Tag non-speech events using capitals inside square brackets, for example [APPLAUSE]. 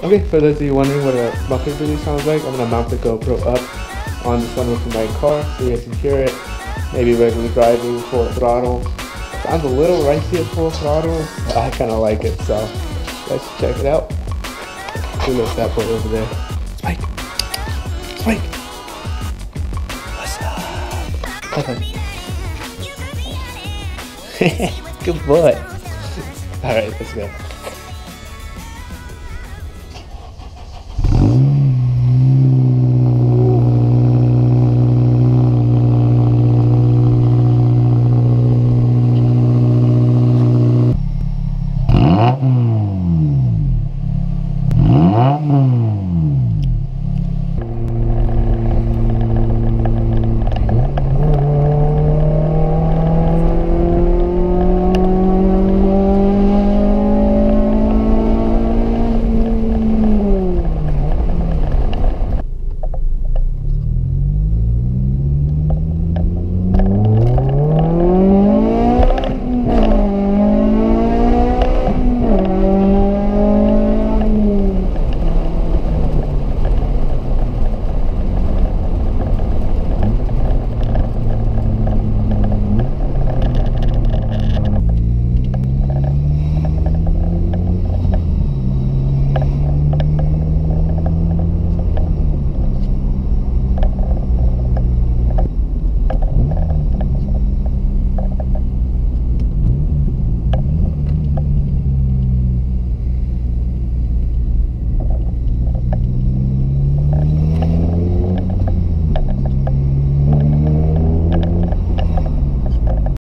Okay, for those of you wondering what a muffler really sounds like, I'm gonna mount the GoPro up on the sunroof of my car so you guys can hear it. Maybe regular driving, full throttle. Sounds a little racy at full throttle, but I kind of like it, so let's check it out. Who knows that boy over there? Spike! Spike! What's up? Five. [LAUGHS] Good boy. [LAUGHS] Alright, let's go. Mm-hmm.